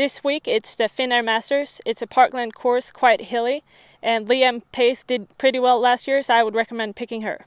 This week it's the Finnair Masters. It's a parkland course, quite hilly, and Lee-Anne Pace did pretty well last year, so I would recommend picking her.